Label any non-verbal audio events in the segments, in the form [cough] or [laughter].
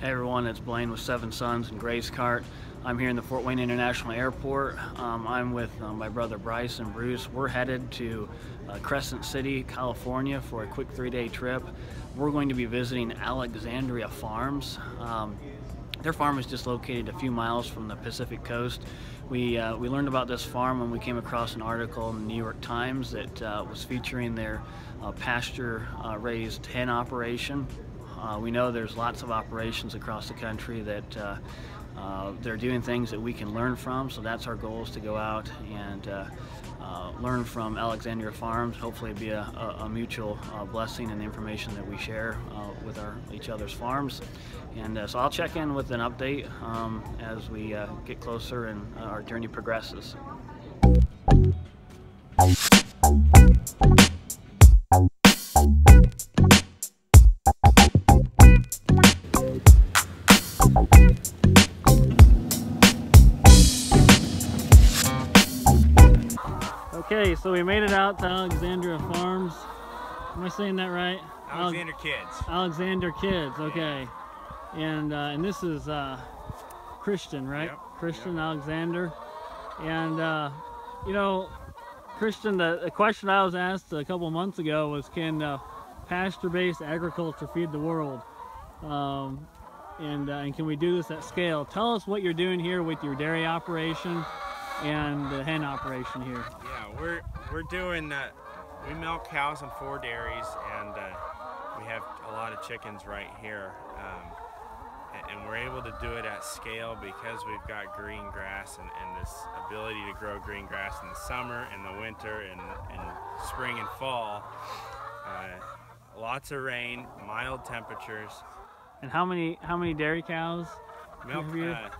Hey everyone, it's Blaine with Seven Sons and GrazeCart. I'm here in the Fort Wayne International Airport. Um, I'm with um, my brother Bryce and Bruce. We're headed to uh, Crescent City, California for a quick three-day trip. We're going to be visiting Alexandria Farms. Um, their farm is just located a few miles from the Pacific coast. We, uh, we learned about this farm when we came across an article in the New York Times that uh, was featuring their uh, pasture uh, raised hen operation. Uh, we know there's lots of operations across the country that uh, uh, they're doing things that we can learn from, so that's our goal is to go out and uh, uh, learn from Alexandria Farms. Hopefully, be a, a, a mutual uh, blessing in the information that we share with our each other's farms. And so I'll check in with an update um, as we get closer and our journey progresses. Okay, so we made it out to Alexandria Farms. Am I saying that right? Alexandre Kids. Alexandre Kids, okay. And uh, and this is uh, Christian, right? Yep. Christian Yep. Alexandre. And uh, you know, Christian, the, the question I was asked a couple months ago was, can uh, pasture-based agriculture feed the world? Um, and uh, and can we do this at scale? Tell us what you're doing here with your dairy operation and the hen operation here. Yeah, we're we're doing. Uh, we milk cows on four dairies, and uh, we have a lot of chickens right here. Um, and, and we're able to do it at scale because we've got green grass and, and this ability to grow green grass in the summer, in the winter, and, and spring and fall. Uh, lots of rain, mild temperatures. And how many how many dairy cows? Milk, uh,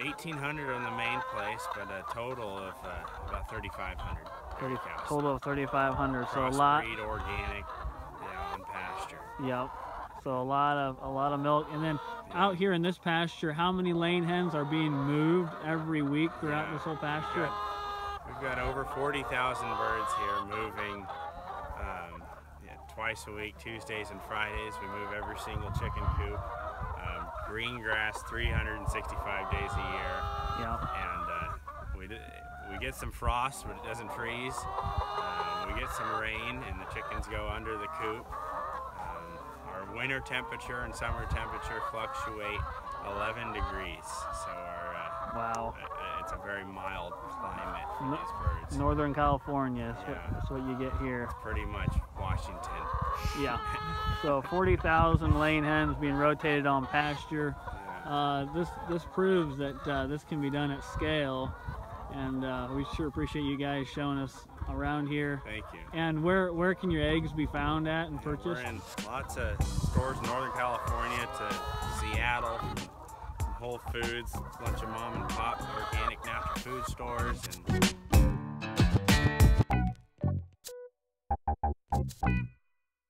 1,800 on the main place, but a total of uh, about 3,500 dairy 30, total of 3,500. So a lot. organic, yeah, on pasture. Yep. So a lot of a lot of milk. And then out here in this pasture, how many lane hens are being moved every week throughout Yeah. this whole We've pasture? got, we've got over 40,000 birds here moving yeah, twice a week, Tuesdays and Fridays. We move every single chicken coop. Um, green grass 365 days a year. Yep. and uh, we we get some frost, but it doesn't freeze. Um, we get some rain, and the chickens go under the coop. Um, our winter temperature and summer temperature fluctuate 11 degrees, so our uh, Wow. uh, it's a very mild climate for No- these birds. Northern California. That's, Yeah. what, that's what you get here. Pretty much Washington. Yeah. [laughs] So 40,000 lane hens being rotated on pasture. Yeah. Uh, this this proves that uh, this can be done at scale, and uh, we sure appreciate you guys showing us around here. Thank you. And where where can your eggs be found at and We're purchased? in lots of stores in Northern California to Seattle, Whole Foods, a bunch of mom and pop organic natural food stores, and